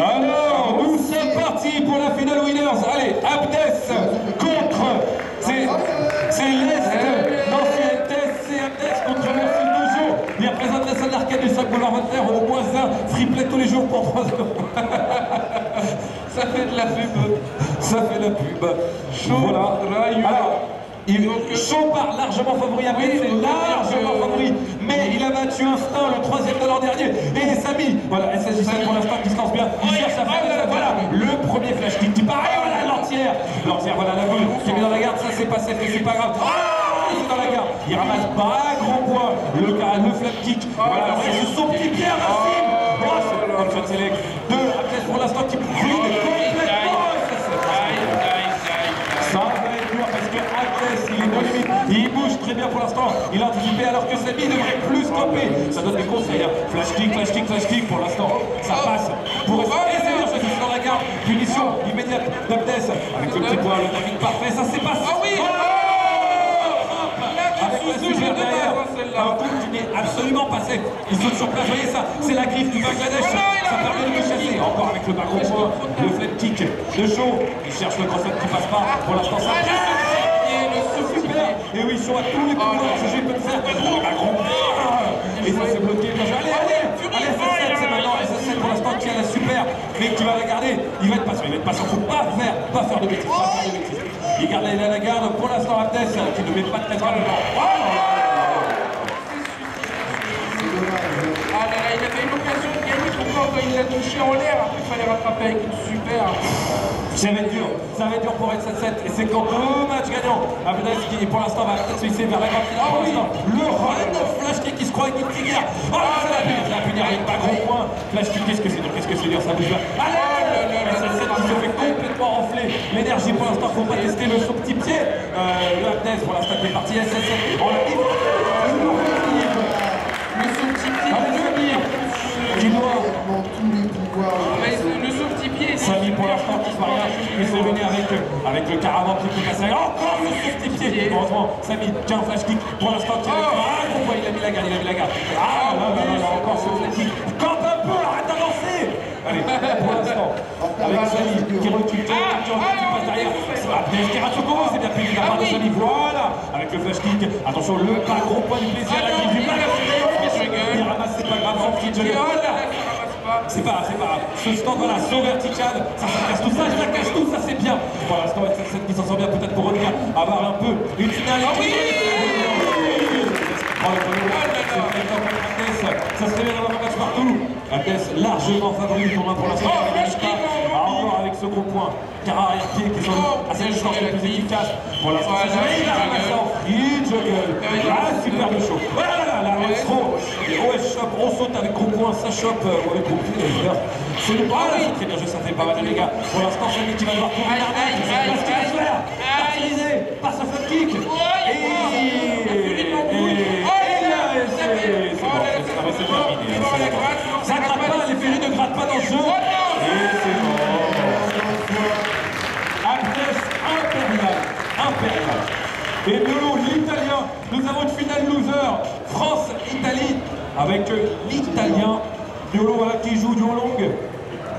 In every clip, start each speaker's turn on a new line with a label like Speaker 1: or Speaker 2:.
Speaker 1: Alors, nous sommes partis pour la finale winners. Allez, Abdes contre. C'est c'est l'Est. Non, c'est Abdes, c'est Abdes contre Merci toujours. Il représente la salle d'arcade du 5 boulevard faire au moins un triplet tous les jours pour 3 euros. Ça fait de la pub. Ça fait de la pub. Voilà. Alors, il, Chaud part largement favori, Abdes est largement favori, mais il a battu Instinct, le troisième de l'an dernier, et Samy, voilà, il s'agissait pour l'instant qui se lance bien, il cherche à faire, voilà, le premier flash kick qui part, et voilà l'entière, l'entière, voilà la boule, qui est dans la garde, ça c'est pas safe, c'est pas grave, ah, il est dans la garde, il ramasse pas grand poids, le, le flap kick, voilà, c'est son petit pied à Racine, oh, c'est le shot select, de Abdes pour l'instant qui brûle complètement, ça va être dur parce que Abdes, il est dans les limites. Il bouge très bien pour l'instant. Il a anticipé alors que Samy devrait plus stopper. Ça donne des conseils. hein. Flash kick, flash kick, flash kick pour l'instant. Ça passe. Pour c'est bien, je suis dans la garde. Punition immédiate d'Abdes. Avec le petit point, le timing parfait. Ça s'est passé. Ah oui un coup qui n'est absolument pas sec. Il saute sur place, voyez ça, c'est la griffe du Bangladesh, ça permet de le chasser. Encore avec le point, le flip kick de chaud. Il cherche le crossfit qui passe pas, pour l'instant ça Et oui, chaud à tous les pouvoirs, ce jeu peut faire. Le bas gros Et ça c'est bloqué. Allez, allez, allez, c'est maintenant, et ça c'est pour l'instant qui a la super, mais qui va la garder. Il va être patient, il va être patient, faut pas faire, pas faire de bêtises, pas faire de bêtises. Il garde il a la garde pour l'instant Abdes qui ne met pas de tête vers le
Speaker 2: Ah là là, il avait une occasion de gagner, pourquoi quand il l'a touché en l'air, après il fallait rattraper avec une super.
Speaker 1: Ça va être dur, ça va être dur pour être 7-7 et c'est quand deux matchs gagnants. Abdes qui pour l'instant va se hisser vers la grande finale pour l'instant. Le run flash qui se croit avec une tigre. Oh la c'est la punir avec pas gros point. Flash kick, qu'est-ce que c'est dur, qu'est-ce que c'est dur, ça bouge pas. Allez, le 7-7 qui se fait complètement enfler. L'énergie pour l'instant, faut pas tester le son petit pied. Euh, le Abdes pour l'instant qui est parti 7-7. On l'a dit.
Speaker 2: Le mais
Speaker 1: Samy pour l'instant qui se parie il s'est venu avec, avec le caravan qui peut casser. Encore le petit pied. Heureusement, Samy un flash kick pour l'instant Ah, pourquoi il a mis la garde, il a mis la garde. Ah là là là, encore ce flash kick. Quand un peu, arrête d'avancer. Allez, pour l'instant, avec Samy qui recule, qui passe derrière. C'est Abdes qui rate son combo, c'est bien de la part de Samy. Voilà, avec le flash kick. Attention, le pas gros point du plaisir, la griffe du mal. Il ramasse, c'est pas grave, son petit juggle. C'est pas, c'est pas grave. Ce stand dans la saut verticale, ça, ça casse tout ça, ça casse tout, ça c'est bien. Pour l'instant, cette qui s'en sort bien, peut-être pour revenir, avoir un peu une finale. Ah oui Ça se révèle dans un match partout. Abdes largement favori pour l'instant.
Speaker 2: Oh, flash kick,
Speaker 1: Ah, encore avec ce gros point. Car arrière-pied qui sont cette distance les plus efficaces. Pour c'est jamais il a ramassé en juggle. Ah, super de chaud. Voilà, là, là, la throw. Et OS Shop, on saute avec gros point, ça chope. euh, avec gros d'ailleurs. C'est le bras, là, c'est très bien joué, ça fait pas mal, les gars. Pour l'instant, c'est lui qui va devoir tourner
Speaker 2: Aïe,
Speaker 1: l'arnaque.
Speaker 2: aïe,
Speaker 1: Il sait
Speaker 2: aïe,
Speaker 1: pas ce qu'il va faire. Par ce flip kick. Et. là, c'est c'est bon, c'est ça va, c'est terminé. hein, c'est bon. Ça gratte pas, les ferries ne Et c'est bon. Abdes impérial, impérial. Et Nolo, l'italien, nous avons une finale loser, France-Italie, avec l'italien, Nolo voilà, qui joue Duolong.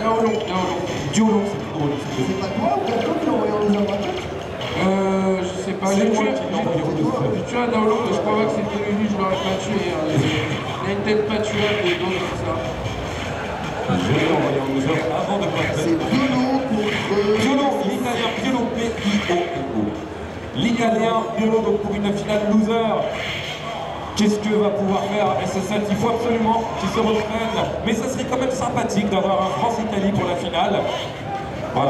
Speaker 2: Daolong, Daolong.
Speaker 1: Duolong, c'est plus drôle. c'est
Speaker 3: pas toi ou quelqu'un qui l'a envoyé en
Speaker 2: Euh, je sais pas, j'ai tué, j'ai- tué un Daolong, mais je crois pas que c'était lui, je l'aurais pas tué. hein. Il a une tête pas tuable et d'autres comme ça.
Speaker 3: Contre.
Speaker 1: L'italien Piolo P-I-O-O. L'italien donc pour une finale loser. Qu'est-ce que va pouvoir faire SSL Il faut absolument qu'il se reprenne. Mais ça serait quand même sympathique d'avoir un France-Italie pour la finale.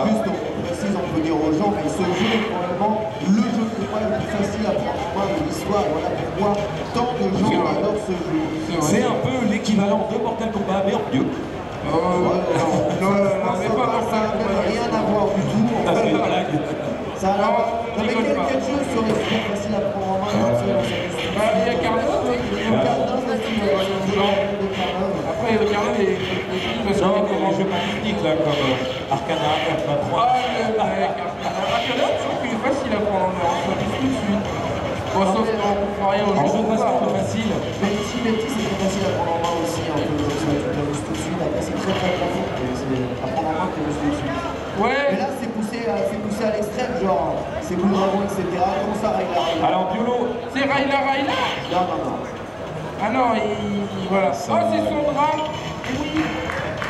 Speaker 3: Juste, on précise, on peut dire aux gens, ce jeu est probablement le jeu de combat le plus facile à prendre de l'histoire. Voilà pourquoi tant de gens adorent ce jeu.
Speaker 1: C'est un peu l'équivalent de Mortal Kombat, mais en mieux.
Speaker 2: Oh, non, non, non,
Speaker 3: ça n'a rien à voir du tout.
Speaker 1: T'as fait une blague.
Speaker 3: Ça a Non, mais quel, quel jeu serait super facile à prendre en main Non, c'est dans cette
Speaker 2: il y a Carlos, oui.
Speaker 3: Le Cardin, c'est un jeu de Cardin.
Speaker 2: Après, Carlin, il
Speaker 1: Non, là, comme euh, Arcana, Arcana 3.
Speaker 2: Ah, Arcana, je trouve qu'il est facile à prendre en main, ça tout de suite. Bon, sauf qu'on ne comprend rien
Speaker 1: jeu de
Speaker 2: de
Speaker 1: c'est facile.
Speaker 3: Mais petit, mais petit, c'est très facile à prendre en main aussi, de suite, après c'est très très c'est à prendre en main, t'amuses tout de suite. Mais
Speaker 2: Ouais,
Speaker 3: là, c'est poussé, à- c'est poussé à l'extrême, genre, c'est boule dragon, etc. Comment ça règle la règle
Speaker 1: Alors, Biolo,
Speaker 2: c'est Raila Raila.
Speaker 3: Non, non, non.
Speaker 2: Ah non, il... voilà.
Speaker 1: Ça-
Speaker 2: Oh, c'est son drame. Oui.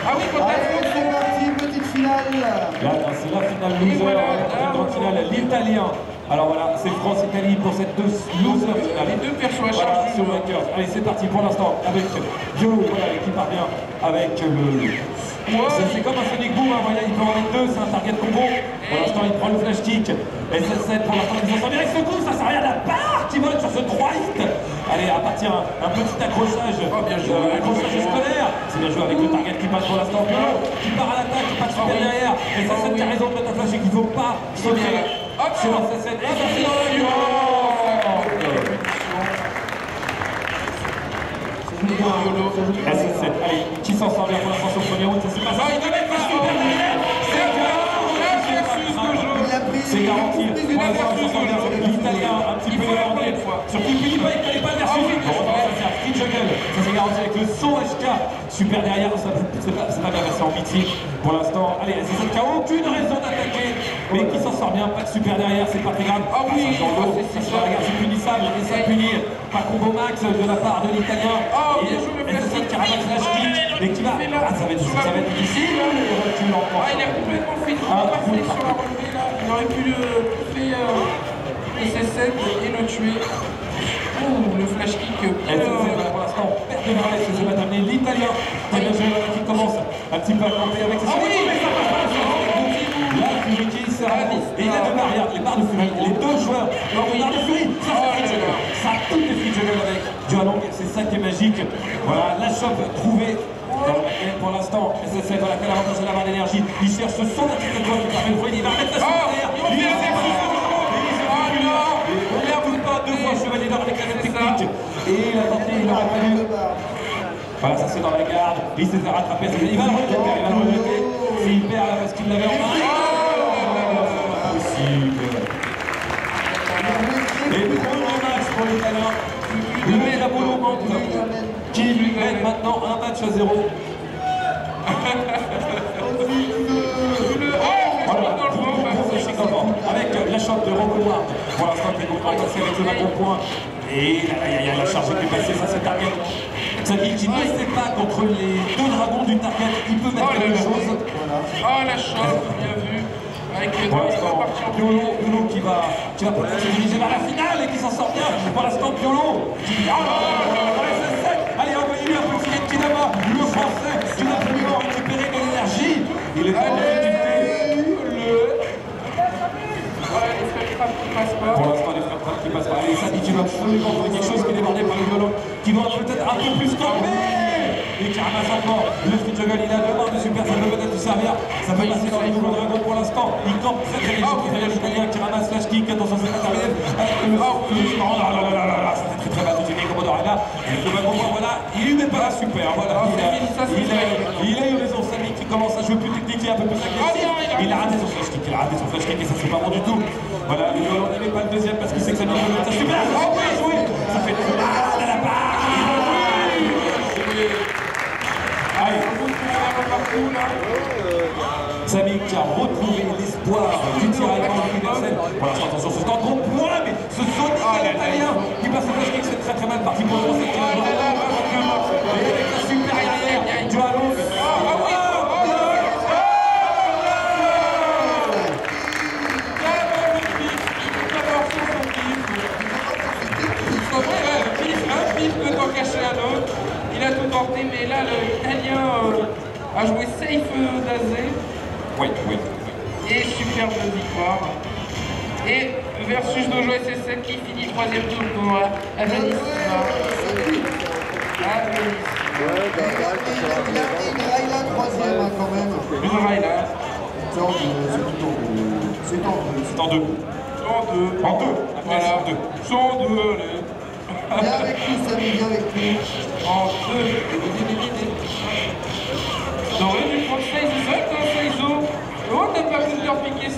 Speaker 2: Ah oui, quand t'as
Speaker 3: c'est parti, petite finale.
Speaker 1: là, c'est la finale
Speaker 2: Et
Speaker 1: loser,
Speaker 2: voilà,
Speaker 1: grande finale, l'italien. Alors voilà, c'est France-Italie pour cette deux loser finale.
Speaker 2: Les deux persos à charge
Speaker 1: sur vainqueur. Allez, c'est parti pour l'instant avec Biolo, voilà, qui parvient avec le. Ça, C'est comme un Sonic Boom, hein, voilà, il peut en mettre deux, c'est un target combo. Pour l'instant, il prend le flash kick. SS7 pour l'instant, ils s'en bien avec ce coup, ça sert à rien de la part qui sur ce 3 hit. Allez, à partir un, petit accrochage,
Speaker 2: Oh, bien joué.
Speaker 1: euh, accrochage scolaire. C'est bien joué avec le target qui passe pour l'instant. Qui part à l'attaque, qui passe super
Speaker 2: oui.
Speaker 1: derrière. SS7
Speaker 2: Oh, oui.
Speaker 1: qui a raison de mettre un flash et qu'il ne faut pas sauter
Speaker 2: bien. Hop,
Speaker 1: sur
Speaker 2: hop.
Speaker 1: SS7. Et ça, c'est le
Speaker 2: sûr.
Speaker 1: mur. SS7, allez, qui s'en sort bien pour l'instant sur le premier round, ça pas.
Speaker 2: Non, il ne pas. C'est.
Speaker 3: Il
Speaker 1: garanti.
Speaker 3: il
Speaker 1: Pour l'instant, il bien. L'italien, un petit
Speaker 2: Il
Speaker 1: peu débordé. Surtout Philippe, il connaît pas le versus.
Speaker 2: Ah ouais.
Speaker 1: ça c'est un free juggle. Ça c'est garanti avec le son HK. Super derrière, ça c'est pas, pas bien versé en. Pour l'instant, allez, c'est a aucune raison d'attaquer. Mais qui s'en sort bien, pas de super derrière, c'est pas très grave.
Speaker 2: Ah oui,
Speaker 1: ça,
Speaker 2: ah, c'est-
Speaker 1: ça, regarde, c'est punissable, et ça punit. Pas combo max de la part de l'italien.
Speaker 2: Oh, bien joué le
Speaker 1: ça
Speaker 2: Ah,
Speaker 1: kick.
Speaker 2: il
Speaker 1: Et qui va. Ah, ça va être, ça va être difficile. En
Speaker 2: Ah, il a complètement fait trop
Speaker 1: Ah,
Speaker 2: pas fait sur la relevée là. Il aurait pu le faire euh, SS7 et le tuer. Ouh, le flash kick.
Speaker 1: C'est, pour l'instant, perte de Morales, c'est va terminer l'italien. Très bien joué, qui commence un petit peu à camper avec ses
Speaker 2: Ah oui
Speaker 1: mais ça passe pas, vie. Et il a deux barrières, les barres de Fury, les deux joueurs. Alors, les barres de Fury, ça. Ça, tout est free juggle avec Dualong, c'est ça qui est magique. Voilà, la shop trouvée. Pour l'instant, SSL, voilà, quel avantage de la barre d'énergie. Il cherche son article de qui permet de il va mettre la
Speaker 2: Oh,
Speaker 1: derrière.
Speaker 2: vont
Speaker 1: Il va
Speaker 2: des
Speaker 1: pas- il a deux fois chevalier d'or avec la même technique. Et il a tenté, il aurait fallu. Voilà, ça c'est dans la garde. Il s'est fait rattraper. Il va le relever, il va le relever. S'il perd parce qu'il l'avait en main. Et premier match pour l'Italien. Le Diabolo Manque qui lui mène maintenant un match à zéro. Avec la chope de Rocco Ward. Pour l'instant, qui est donc passé avec le au point. Et il y a la charge qui est passée, ça c'est Target. Dit qu'il ne sait pas contre les deux dragons du Target, il peut mettre
Speaker 2: Oh
Speaker 1: quelque chose.
Speaker 2: Oh la chance, bien vu. Avec le temps,
Speaker 1: Piolo, Piolo qui va, qui va peut-être se diriger vers la finale et qui s'en sort bien. Pour l'instant, Piolo qui. Oh là là là là, dans les SS7. Allez, envoyez-lui un petit Kidama, le français qui va absolument récupérer de l'énergie. Il est
Speaker 2: frais de qui pas.
Speaker 1: Pour l'instant, les frères Pratt qui passent par les ça dit qu'il va absolument trouver quelque chose qui est débordé par les violons, qui vont peut-être un peu plus camper et qui ramasse encore le free juggle. Il a deux barres de super, ça peut lui servir. Ça peut passer dans les double dragon pour l'instant. Il campe très très léger. L'italien l'italien qui ramasse flash kick. Pas terminé. Avec le oh, là là là là là fait très très battu. J'ai comme Dorana. Le dragon, voilà. Il lui met pas la super. Voilà.
Speaker 2: Oh,
Speaker 1: Il a, eu raison. Samy qui commence à jouer plus technique et un peu plus agressif.
Speaker 2: Non,
Speaker 1: il a- raté son flash kick. Il a raté son flash kick et ça c'est pas bon du tout. Voilà. Le violon n'aimait pas le deuxième parce qu'il sait que ça donne sa super. Oh, bien joué. Ça fait Samy qui a retrouvé l'espoir du tir à l'écran universel. Pour l'instant, attention, ce stand bon point, mais ce saut italien qui passe au flash C'est
Speaker 3: en deux. C'est en deux.
Speaker 1: En deux.
Speaker 2: En deux. Voilà.
Speaker 1: En deux.
Speaker 3: Viens avec nous, Samy, viens avec nous.
Speaker 2: En deux. J'aurais dû prendre hein, Saizo. Oh, t'as pas voulu leur piquer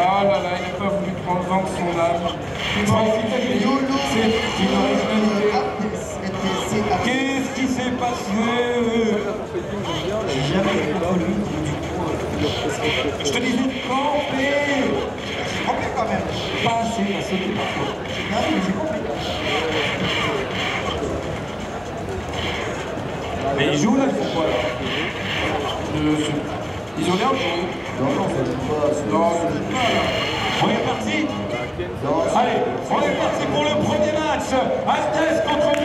Speaker 2: Ah
Speaker 1: là là,
Speaker 3: il
Speaker 1: n'a pas voulu
Speaker 3: prendre son âme.
Speaker 1: Qu'est-ce qui s'est passé? Je te disais de camper
Speaker 3: J'ai compris quand même.
Speaker 1: Pas assez, t'as sauté parfois.
Speaker 3: Non, mais j'ai compris.
Speaker 1: Mais ils jouent là, ils font quoi là
Speaker 2: Euh, Ils ont l'air de
Speaker 3: Non, non, ça joue pas. c'est-
Speaker 2: Non, ça joue pas là.
Speaker 1: On est parti
Speaker 3: Non,
Speaker 1: Allez, on est parti pour le premier match. Altesse contre France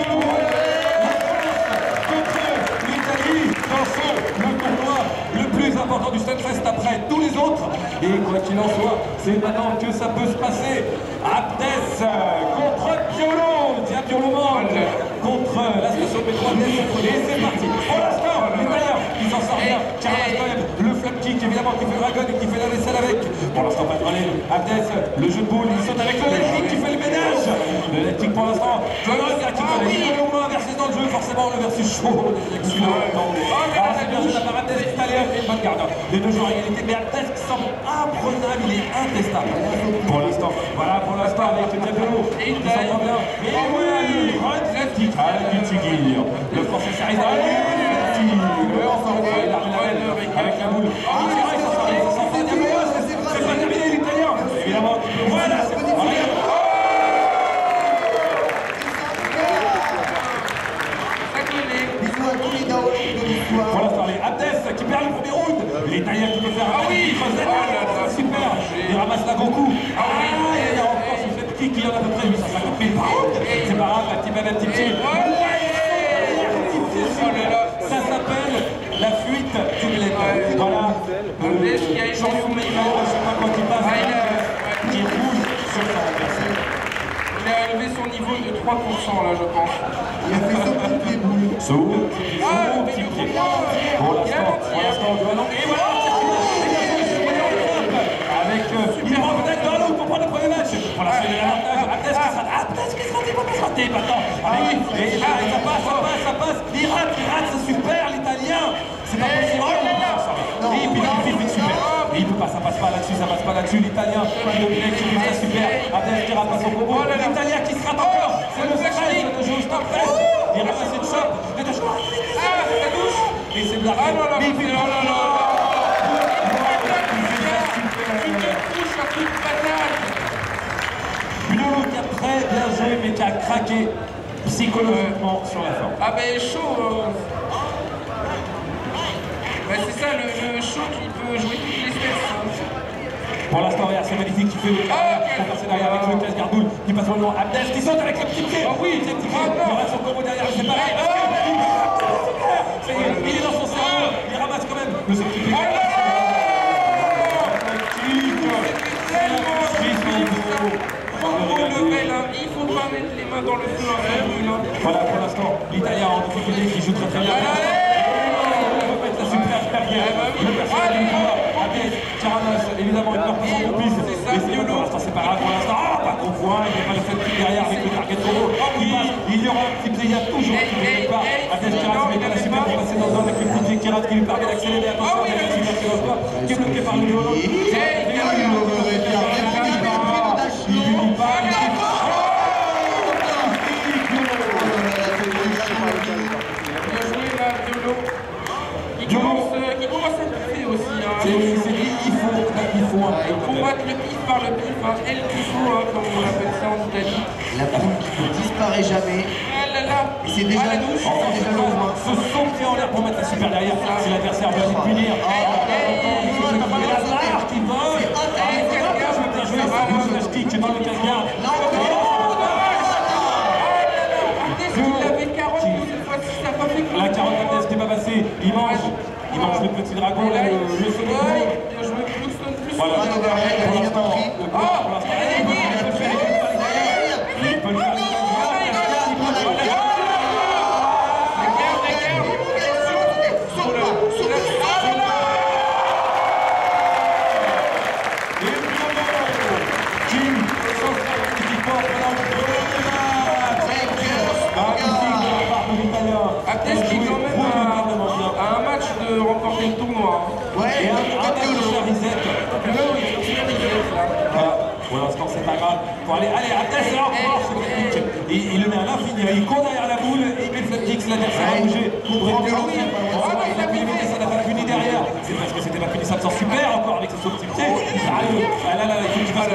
Speaker 1: contre l'Italie dans son le tournoi le plus important du Stunfest après tous les autres. Et quoi qu'il en soit, c'est maintenant que ça peut se passer. Abdes contre Piolo. Tiens, Piolo manque contre la station de métro. Et c'est parti. Pour l'instant, l'Italien qui s'en sort bien. Ramasse quand même le flap kick évidemment qui fait le dragon et qui fait la vaisselle avec. Pour l'instant, pas de relais. Abdes, le jeu de boule, il saute avec le leg kick qui fait le ménage. Le leg kick pour l'instant. Qui connaît versus dans le jeu. Forcément, le versus chaud. Excellent. Ah, c'est bien joué italien. Et garde. Les deux joueurs à égalité. Mais Abdes qui semble imprenable. Il est intestable. Pour l'instant. Voilà, pour l'instant, avec. Il s'entend bien. Et kick à la Guilty Le français s'arrive à la Ouais, on s'en va. Il a remis la belle avec la boule. Round. L'Italien qui peut faire
Speaker 2: Ah oui. Oh là là.
Speaker 1: Super. Il ramasse la Goku. Ah, il y a encore ce fait kick qui en a à peu près 850 000 par round. C'est pas grave, un petit bébé, un petit petit. Ça s'appelle la fuite du bled. Voilà.
Speaker 2: qui
Speaker 1: champion
Speaker 2: soumis.
Speaker 1: Mécan, je sais pas quoi qui passe.
Speaker 2: Ah, il a-
Speaker 1: Qui rouge sur son adversaire.
Speaker 2: Il a élevé son niveau de 3% là, je pense.
Speaker 3: Il a fait ça
Speaker 2: Ah, comprend,
Speaker 1: Pour l'instant, pour l'instant, on doit non. Et voilà, avec il prend peut-être dans l'eau pour prendre le premier match. Pour la suite de l'avantage, Abdes qui sera, Abdes qui sera, il se rater maintenant. Avec, et, et ça passe, ça passe, ça passe. Il rate, il rate, c'est super l'italien. C'est pas possible.
Speaker 2: oh.
Speaker 1: Et puis super. Mais il peut pas, ça passe pas là-dessus, ça passe pas là-dessus. L'italien, le mec qui ça super. Abdes qui rate pas son combo.
Speaker 2: Oh.
Speaker 1: L'italien qui se rate encore. C'est le stress de jeu stop fest. Il une chope. Les deux joueurs.
Speaker 2: Ah, la douche
Speaker 1: Et c'est de la
Speaker 2: Ah là là,
Speaker 1: Mais il fait fait ça super.
Speaker 2: Une touche à toute patate
Speaker 1: Piolo qui a très bien joué mais qui a craqué psychologiquement sur la fin.
Speaker 2: Ah ben chaud euh. Ben, c'est ça, le, le chaud qui peut jouer toutes les stats.
Speaker 1: Pour l'instant, regarde, c'est magnifique qui fait le
Speaker 2: Ah,
Speaker 1: passer derrière avec le gardoule qui passe long. Abdes qui saute avec le petit pied.
Speaker 2: Ah oui,
Speaker 1: c'est petit pied.
Speaker 2: ah.
Speaker 1: Il rate son combo derrière, c'est pareil.
Speaker 2: Ah,
Speaker 1: il- est, dans son cerveau. Il ramasse quand même le petit pied.
Speaker 2: Oh il faut pas mettre les mains dans le feu hein.
Speaker 1: Voilà pour l'instant, l'Italien en difficulté qui joue très très bien. Mettre la super. Le personnage. Abdes, Tiranos, évidemment, il perd pas son complice.
Speaker 2: C'est ça,
Speaker 1: Et c'est bon, pour l'instant, c'est pas grave pour l'instant. Ah, pas trop point, il n'y a pas le fait de derrière avec le target trop haut. Il passe, il y aura un petit pied, il y a toujours un quelque part. Abdes, Tiranos, mais pas la super dans zone avec le petit pied qui qui lui permet d'accélérer. Attention,
Speaker 2: Ah
Speaker 1: la super qui qui est bloqué par le.
Speaker 2: Hein.
Speaker 1: C'est dit, il faut, il faut.
Speaker 2: Combattre le pif par le pif, hein. El Pifo, hein, comme on appelle ça en Italie.
Speaker 3: La poule qui ne disparaît jamais.
Speaker 2: Ah
Speaker 3: Et c'est déjà,
Speaker 2: Ah, la douche
Speaker 3: déjà le
Speaker 1: son pied en l'air pour mettre la super derrière, si l'adversaire veut punir. Ah, la barre qui vole. Ah, bien
Speaker 2: il avait 40, mais cette fois-ci, ça n'a pas fait que
Speaker 1: La carotte d'Abdes qui est pas passée, il mange. Il mange le petit dragon,
Speaker 2: Là,
Speaker 1: le,
Speaker 2: Bluestone plus.
Speaker 1: Voilà.
Speaker 3: Ah, l'overhead,
Speaker 1: Pour
Speaker 3: il a
Speaker 1: l'instant,
Speaker 3: pas pris.
Speaker 1: le bloc, pour l'instant, il peut le faire, il peut le faire. Il peut le faire, il peut le faire. Il peut le faire.
Speaker 2: Regarde, regarde
Speaker 3: Saute pas, saute pas.
Speaker 2: Ah là là
Speaker 1: Et Piolo, Kim, sans qui porte pendant le premier match. Magnifique de la part de l'Italien.
Speaker 2: Abdes qui est quand même
Speaker 1: Remarquablement bien.
Speaker 2: à, à un match de remporter remporté le tournoi. hein.
Speaker 3: Ouais,
Speaker 1: Et un, un
Speaker 3: comme
Speaker 1: match de
Speaker 3: Yolo.
Speaker 1: charisette.
Speaker 2: Là, oui, c'est aussi Rizet, là.
Speaker 1: Voilà. Pour l'instant, c'est pas grave. Pour aller, allez, alors,
Speaker 2: Eh,
Speaker 1: marche,
Speaker 2: eh,
Speaker 1: technique. Il, il le met à l'infini. Il court derrière la boule et il met le flat kick, l'adversaire a bougé.
Speaker 3: il
Speaker 1: Pour
Speaker 3: bien,
Speaker 1: il a
Speaker 3: ouais.
Speaker 1: limiter, ça n'a pas fini derrière. C'est parce que c'était pas fini, ça sent super encore avec ses. Ah, le- ah là là, il faut qu'il fasse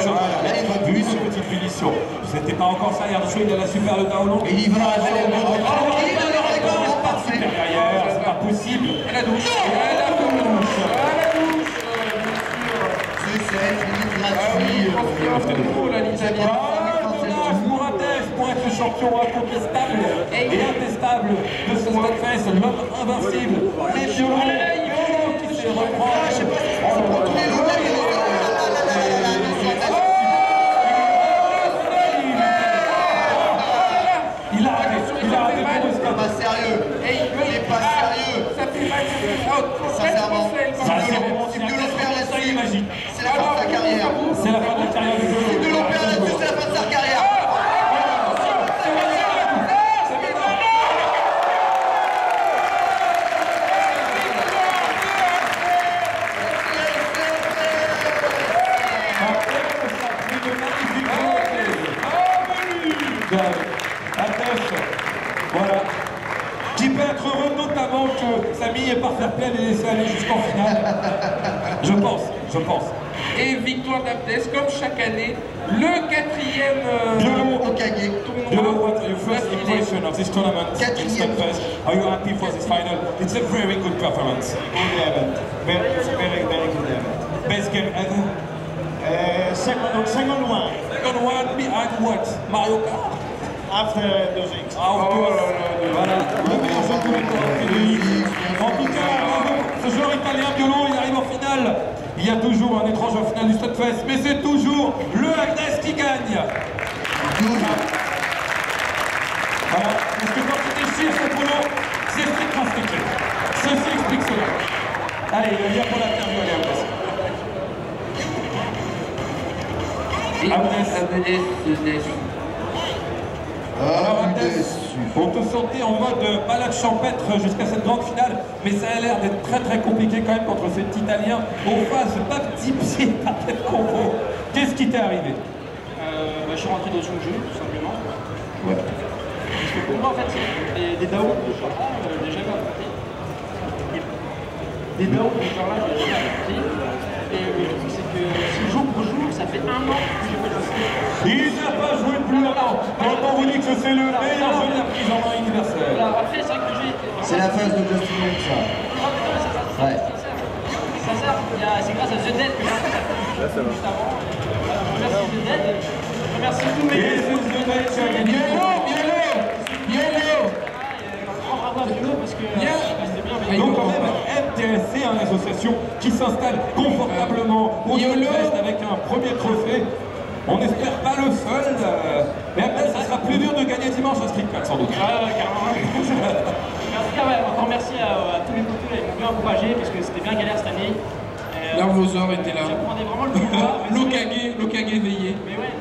Speaker 1: petite finition. C'était pas encore ça, hier, il a la super le long.
Speaker 3: Et il va à parfait.
Speaker 1: Derrière, c'est pas possible.
Speaker 2: La douche. Ah. Ah,
Speaker 1: être champion incontestable et intestable de ce Stunfest, l'homme invincible, les violons, qui se reprend.
Speaker 3: Ah,
Speaker 1: Il a il a
Speaker 3: pas sérieux.
Speaker 2: Il
Speaker 3: pas
Speaker 2: Ah,
Speaker 3: sérieux.
Speaker 2: Ça fait mal.
Speaker 3: Sincèrement.
Speaker 1: Ça, c'est
Speaker 3: la de sa carrière.
Speaker 1: C'est la fin de la of this tournament?
Speaker 3: Quatrième.
Speaker 1: Stunfest? Are you happy for this final? It's a very good performance.
Speaker 4: Good event. Very, very, very good event.
Speaker 1: Best game ever.
Speaker 4: Uh, second, second one
Speaker 1: Second one behind what? Mario Kart?
Speaker 4: after the things.
Speaker 1: Of
Speaker 2: Oh
Speaker 1: Voilà. En tout cas, bravo. ce joueur italien violon, il arrive en finale. Il y a toujours un étrange en finale du Stunfest, mais c'est toujours le Agnes qui gagne. Voilà, parce que quand tu déchires ce polo, c'est strictement stické. Ceci explique cela. Allez, il vient pour l'interview, allez, Abdes. Abdes.
Speaker 2: Abdes,
Speaker 1: Alors,
Speaker 3: Ah,
Speaker 1: Abdes,
Speaker 3: déçu.
Speaker 1: on te sentait en mode balade champêtre jusqu'à cette grande finale, mais ça a l'air d'être très très compliqué quand même contre cet Italien aux phases pas petit pied par tête combo. Qu'est-ce qui t'est arrivé?
Speaker 5: Euh, bah, je suis rentré dans son jeu, tout simplement. Que pour moi, en fait, c'est des, des DAO de ce genre-là, j'ai jamais appris. Des DAO de ce genre-là, j'ai jamais appris. Et le truc, c'est que si jour pour jour, ça fait un an que j'ai pas joué.
Speaker 1: Il n'a pas joué plus longtemps. Quand on vous dit que c'est le meilleur jeu de la prise en main universelle.
Speaker 5: Voilà, après, c'est vrai que le est
Speaker 3: C'est la phase de Justin Long, ça. Ouais.
Speaker 5: C'est grâce à The Dead que j'ai ça juste avant. Voilà, je remercie The Dead, je remercie tous mes
Speaker 1: Et c'est ce match avec
Speaker 2: Yolo, Yolo, Yolo.
Speaker 5: Un parce que euh,
Speaker 2: bien,
Speaker 5: mais
Speaker 1: Donc quand même MTSC, une association qui s'installe confortablement au. Stunfest avec un premier trophée. On n'espère pas le seul, euh, mais après ça sera plus dur de gagner dimanche à Street 4 sans doute.
Speaker 5: Ouais, ouais, carrément. Mais en tout cas, ouais, encore merci à, à tous les potos, ils m'ont bien encouragé parce que c'était bien galère cette année. Et, euh,
Speaker 2: L'arvosaure était là.
Speaker 5: J'apprenais vraiment le pouvoir. mais c'est vrai-
Speaker 2: L'Okage, l'Okage veillé.
Speaker 5: Mais ouais,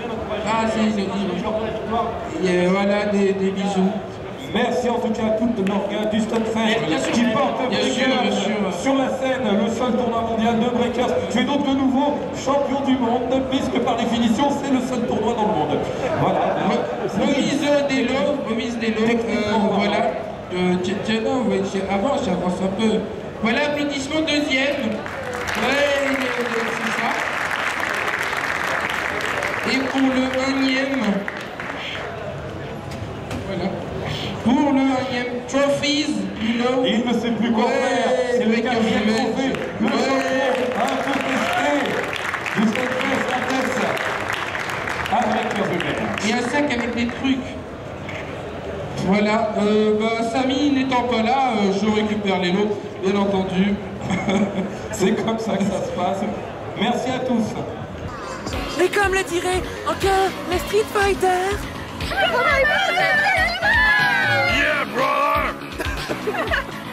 Speaker 5: bien encouragé.
Speaker 2: Ah, ont dit,
Speaker 5: Je leur donne la victoire.
Speaker 2: Et euh, voilà, des, des bisous.
Speaker 1: Merci en tout cas à toute l'orga du
Speaker 5: sûr,
Speaker 1: qui porte Breakers sur la scène, le seul tournoi mondial de Breakers. Tu es donc le nouveau champion du monde, puisque par définition c'est le seul tournoi dans le monde. Voilà.
Speaker 2: Remise des lots, remise des lots, euh, voilà. Euh, tiens, tiens, non, ouais, tiens, avance, avance un peu. Voilà, applaudissement deuxième. Ouais, c'est ça. Et pour le unième, voilà. Pour le unième trophies, you know.
Speaker 1: Il ne sait plus quoi
Speaker 2: Ouais,
Speaker 1: faire. C'est le quatrième trophée. Le
Speaker 2: Ouais.
Speaker 1: champion incontesté du Stunfest à Breakers Village.
Speaker 2: Et un sac avec des trucs. Voilà, euh, bah, Samy n'étant pas là, euh, je récupère les lots, bien entendu.
Speaker 1: C'est comme ça que ça se passe. Merci à tous.
Speaker 6: Et comme le dirait encore le Street Fighter.
Speaker 7: Yeah, brother! Ha ha ha!